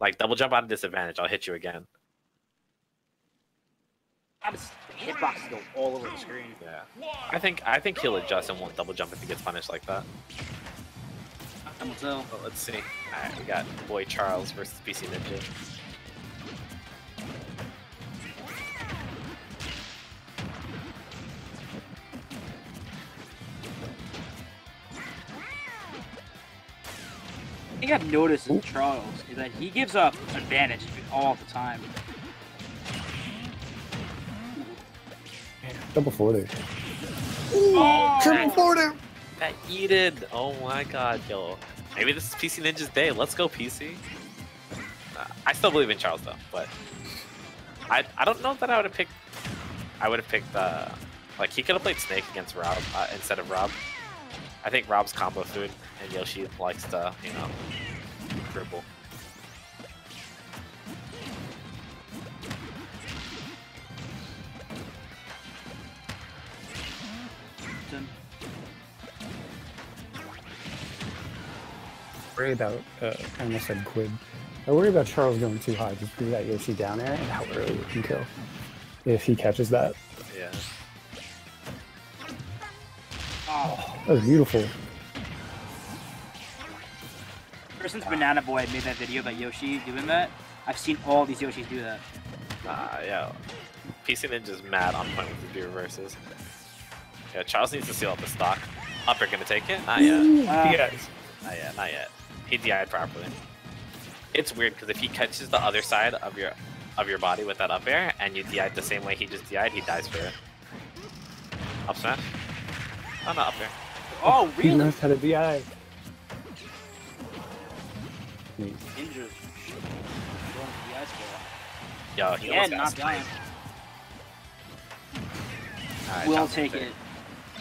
Like double jump out of disadvantage, I'll hit you again. I'm just hitboxes go all over the screen. Yeah. I think I think he'll adjust and won't double jump if he gets punished like that. I'm so Well, let's see. Alright, we got boy Charles versus PC Ninja. I think I've noticed in Charles is that he gives up advantage all the time. Double forward. Oh, Triple forward. That yeeted! Oh my god, yo. Maybe this is PC Ninja's day. Let's go, PC. Uh, I still believe in Charles though, but I I don't know that I would have picked. I would have picked uh like he could have played Snake against Rob uh, instead of Rob. I think Rob's combo food and Yoshi likes to you know dribble. worry about, uh, I almost said Quid. I worry about Charles going too high just because that Yoshi down air and how early it can kill. If he catches that. Yeah. oh. That was beautiful. Ever since Banana Boy made that video about Yoshi doing that, I've seen all these Yoshis do that. Uh, yeah. PC Ninja's mad on point with the B reverses. Yeah, Charles needs to seal up the stock. Upper gonna take it? Not yet. Uh, yes. Not yet, not yet. He DI'd properly. It's weird because if he catches the other side of your of your body with that up air and you DI'd the same way he just DI'd, he dies for it. Up smash? Oh, not up air. Oh, really? He really? knows how to DI. Neat. Ninja. Yo, he Yeah, almost got not dying. Alright, We'll take it.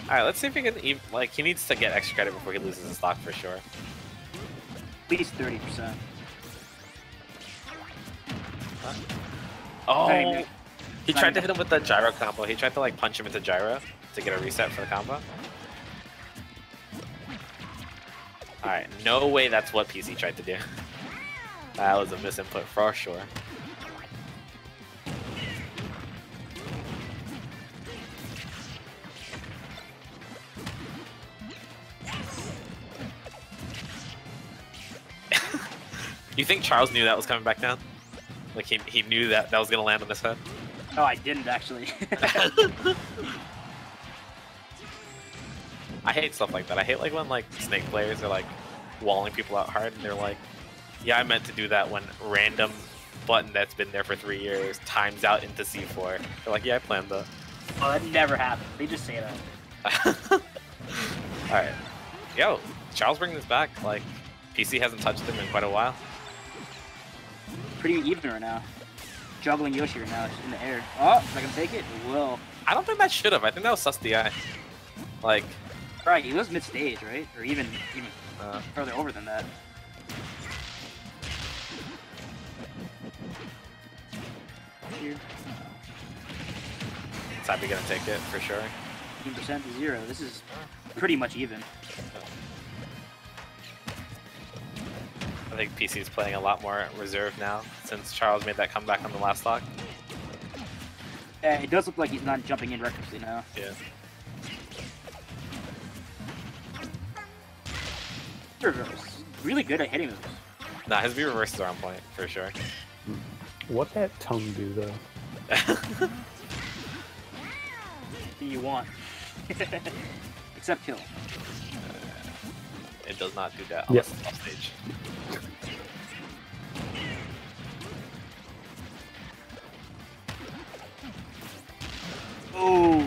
Alright, let's see if he can even, like, he needs to get extra credit before he loses his stock for sure. At least 30%. Oh! Hey, He tried to hit him with the gyro combo. He tried to, like, punch him into gyro to get a reset for the combo. Alright, no way that's what PC tried to do. That was a misinput for sure. you think Charles knew that was coming back down? Like he, he knew that that was gonna land on his head? No, I didn't actually. I hate stuff like that. I hate like when like snake players are like walling people out hard and they're like, yeah, I meant to do that when random button that's been there for three years times out into C4. They're like, yeah, I planned that. oh, that never happened. They just say that. Alright. Yo, Charles bringing this back. Like, PC hasn't touched him in quite a while. Pretty even right now. Juggling Yoshi right now, in the air. Oh, is I gonna take it? It will. I don't think that should have. I think that was sus DI. Like, Right, he was mid stage, right? Or even even uh, further over than that. Here, Sabi gonna take it for sure. 15% to zero. This is pretty much even. I think PC is playing a lot more reserve now since Charles made that comeback on the last stock. Uh, it does look like he's not jumping in recklessly now. Yeah. Reverse. Really good at hitting those. Nah, his B reverses are on point for sure. What that tongue do though? Do you want? Except kill. it does not do that on Yep. the stage. Oh,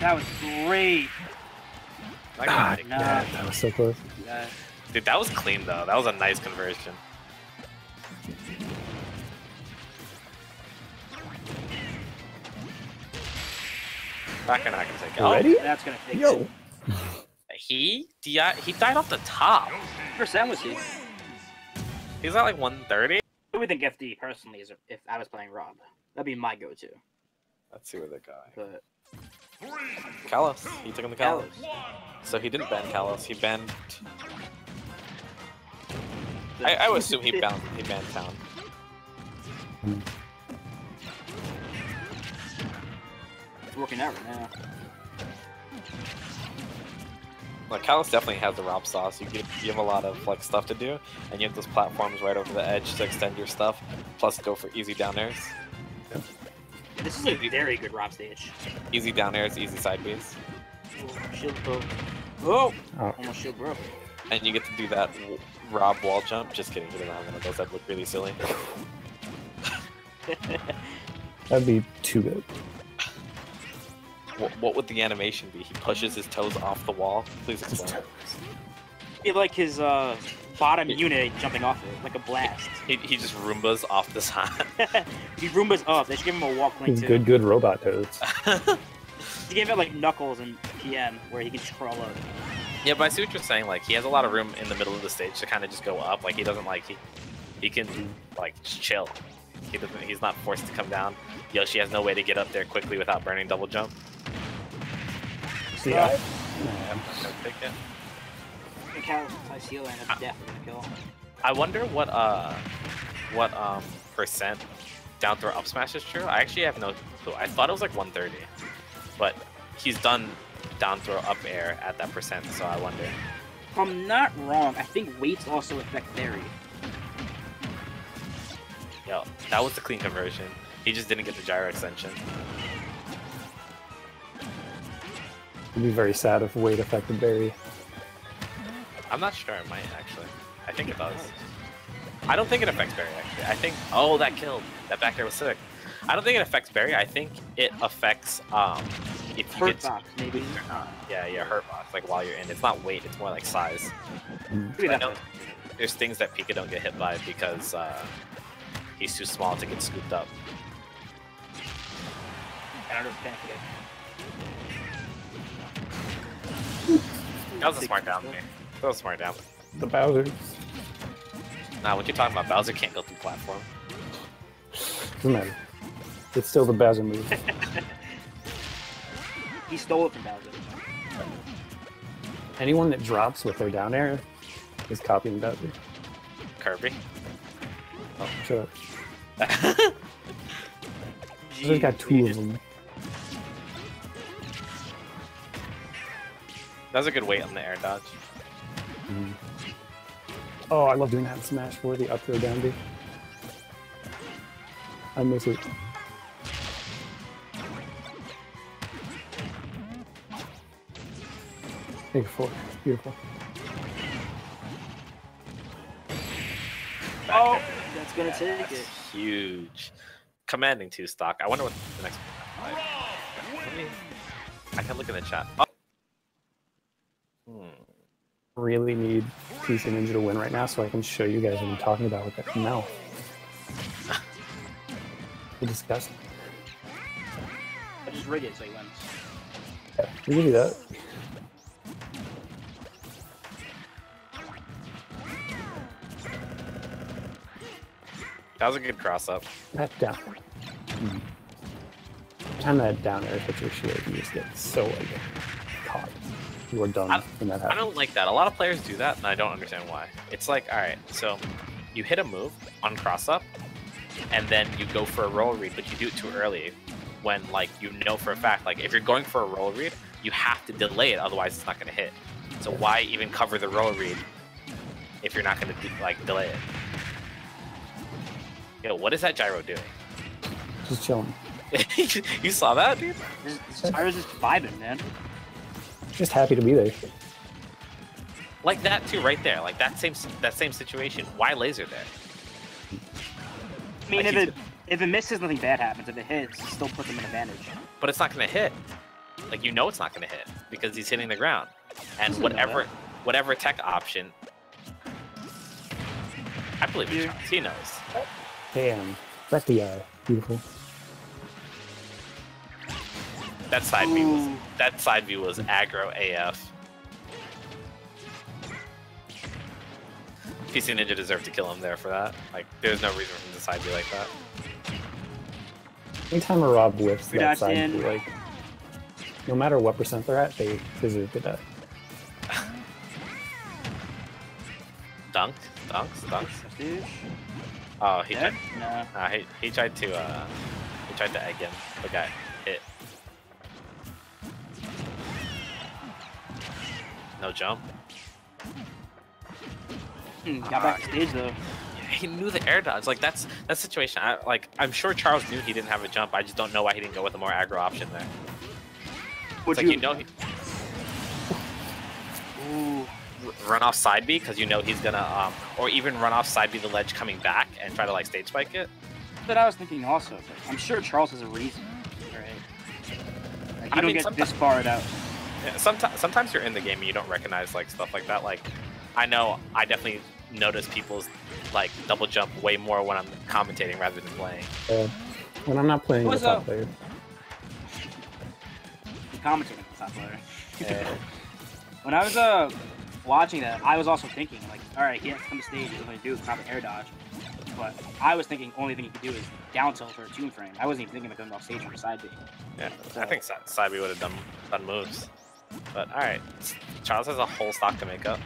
that was great. That Ah, guy- no. that was so close. Yeah. Dude, that was clean though. That was a nice conversion. Back or not gonna take it. Oh, Ready? That's gonna take Yo. it. he di- he died off the top. What percent was he? He's at like 130. I would think FD personally is if I was playing Rob. That'd be my go-to. Let's see where they go. But Kalos. He took him to Kalos. So he didn't ban Kalos. He banned. I, I would assume he banned he banned Town. Working out right now. Like Kalos definitely has the Rob sauce. You give you have a lot of like stuff to do, and you have those platforms right over the edge to extend your stuff. Plus, go for easy down airs, This is a very good Rob stage. easy down airs, easy side Bs, Shield broke. Oh! Oh, Almost shield broke. and you get to do that Rob wall jump. Just kidding, he doesn't have one of those. That look really silly. that'd be too good. What, what would the animation be? He pushes his toes off the wall. Please explain. Be like his uh, bottom unit jumping off it, like a blast. He, he just Roombas off the side. he Roombas up. They should give him a wall cling He's too. good, good robot toes. He gave it like Knuckles and PM, where he can just crawl up. yeah, but I see what you're saying. Like he has a lot of room in the middle of the stage to kind of just go up. Like he doesn't like he he can like just chill. He doesn't. He's not forced to come down. Yoshi has no way to get up there quickly without burning double jump. See, Uh, I, man, Gonna pick it. And Cal high ceiling, that's definitely gonna kill. I wonder what uh what um percent down throw up smash is true. I actually have no clue. I thought it was like 130, but he's done down throw up air at that percent. So I wonder. If I'm not wrong, I think weights also affect Barry. Yo, that was the clean conversion. He just didn't get the gyro extension. It'd be very sad if weight affected Barry. I'm not sure it might actually. I think it does. I don't think it affects Barry actually. I think oh that killed. That back air was sick. I don't think it affects Barry. I think it affects um if you Hurt get box, maybe. yeah yeah hurt box like while you're in. It's not weight. It's more like size. Maybe know there's things that Pika don't get hit by because uh, he's too small to get scooped up. I don't know if That was a smart down to me. That was a smart down. The Bowser. Nah, what you're talking about, Bowser can't go through platform. Doesn't matter. It's still the Bowser move. He stole it from Bowser. Anyone that drops with their down air is copying Bowser. Kirby. Oh, shut up. that Bowser's got two of them. Was a good weight on the air dodge. Mhm. Oh, I love doing that in Smash 4, the up throw down B. I miss it. Big four. Beautiful. Oh, that's gonna take it. Huge. Commanding two stock. I wonder what the next one like. Let me- I can look in the chat. Oh. Really need PC Ninja to win right now so I can show you guys what I'm talking about with that mouth. We're disgusting. I just rig it so he wins. Yeah, we can do that. That was a good cross up. That down. Mm. Time that down air hits your shield, you just get so like caught. You are done I- when that I don't like that. A lot of players do that, and I don't understand why. It's like, all right, so you hit a move on cross up, and then you go for a roll read, but you do it too early. When like you know for a fact, like if you're going for a roll read, you have to delay it, otherwise it's not going to hit. So why even cover the roll read if you're not going to like delay it? Yo, what is that gyro doing? Just chilling. you saw that, dude? This, this gyro's just vibing, man. Just happy to be there. Like that too, right there. Like that same that same situation. Why laser there? I mean, Like if he's- it if it misses, nothing bad happens. If it hits, it still puts him in advantage. but it's not going to hit. Like you know it's not going to hit because he's hitting the ground, and whatever whatever tech option. I believe in Yeah. Charles. He knows. Damn. That's the eye. Beautiful. That side B was that side B was aggro AF. PC Ninja deserved to kill him there for that. Like, there's no reason for him to side B like that. Anytime a Rob whiffs We that side, in. view, like no matter what percent they're at, they deserve to die. Dunk, dunks, dunks. Oh, he Dead? tried, No. uh, he, he tried to uh he tried to egg him, but got hit. No jump. Hmm, got back stage though. He knew the air dodge. Like that's that situation. I like I'm sure Charles knew he didn't have a jump. I just don't know why he didn't go with a more aggro option there. Would It's like you know he Ooh. run off side B because you know he's gonna um or even run off side B the ledge coming back and try to like stage spike it. But I was thinking also. but I'm sure Charles has a reason. Right. Like, I you don't mean, get this far out. Yeah, sometimes sometimes you're in the game and you don't recognize like stuff like that. Like I know I definitely notice people's like double jump way more when I'm commentating rather than playing. Uh, when I'm not playing What's the top up? player, The commentating on top player. Yeah. When I was uh watching that, I was also thinking like, all right, he has to come to stage. He's going to do is probably air dodge. But I was thinking only thing he could do is down tilt for a tune frame. I wasn't even thinking about going off stage from side B. Yeah, so, I think Si- side B would have done done moves. But all right, Charles has a whole stock to make up,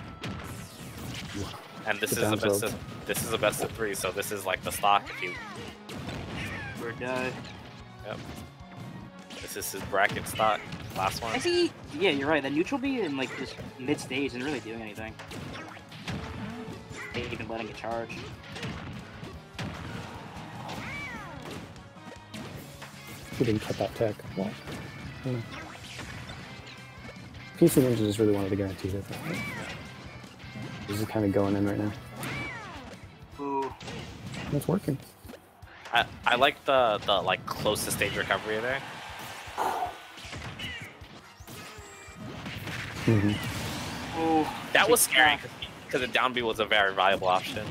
and this Good is the best. Of, this is a best of three, so this is like the stock. If you, We're done. Yep. This is his bracket stock. Last one. I see. Yeah, you're right. That neutral B in like this mid stage isn't really doing anything. Ain't even letting it charge. he didn't cut that tech. What? Hmm. PC Ninja just really wanted to guarantee that. This is kind of going in right now. Ooh. It's working. I, I like the the like close to stage recovery there. hmm Ooh. That was Big scary because the down B was a very viable option.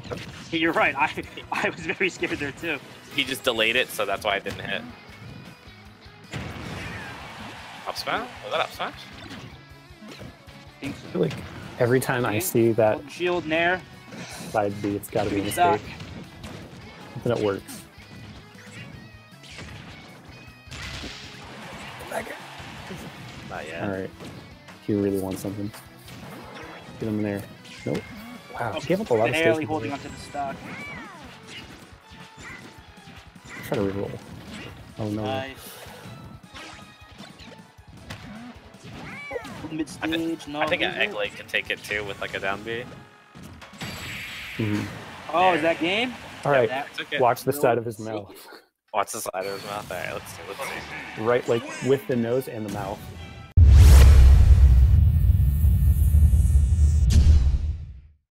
You're right. I I was very scared there too. He just delayed it, so that's why it didn't hit. Up smash? Was that up smash? Think I so. feel like every time I see that Hold Shield Nair. side B, it's got to be a mistake. Then it works. Not yet. All right. He really wants something. Get him in there. Nope. Wow, he gave up a lot of Barely space. holding onto the stock. Try to reroll. Oh no. Nice. Mid I thi- stage, no. I think an egg lay can take it too with like a down B. Mhm. Oh, is that game? All right. That, okay. Watch the side of his mouth. Watch the side of his mouth. Alright, let's see. Let's see. Right, like with the nose and the mouth.